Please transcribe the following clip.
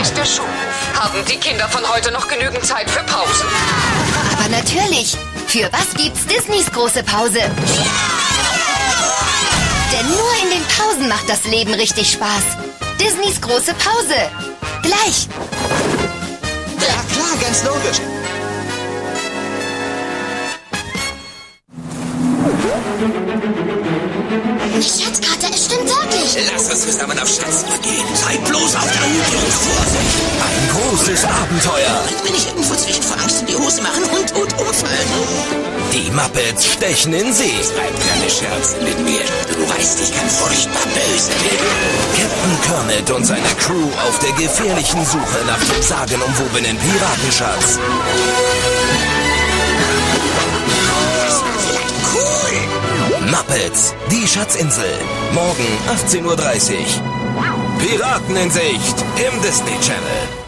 ist der Schulhof. Haben die Kinder von heute noch genügend Zeit für Pausen? Aber natürlich. Für was gibt's Disneys große Pause? Denn nur in den Pausen macht das Leben richtig Spaß. Disneys große Pause. Gleich. Ja, klar, ganz logisch. Stimmt wirklich. Lass uns zusammen auf Schatzsuche gehen. Seid bloß auf der Hut und Vorsicht. Ein großes Abenteuer. Wenn ich irgendwo zwischen vor Angst in die Hose machen und tot umfallen. Die Muppets stechen in See. Treib keine Scherze mit mir. Du weißt, ich kann furchtbar böse werden. Captain Kermit und seine Crew auf der gefährlichen Suche nach dem sagenumwobenen Piratenschatz. Muppets, die Schatzinsel. Morgen 18.30 Uhr. Piraten in Sicht im Disney Channel.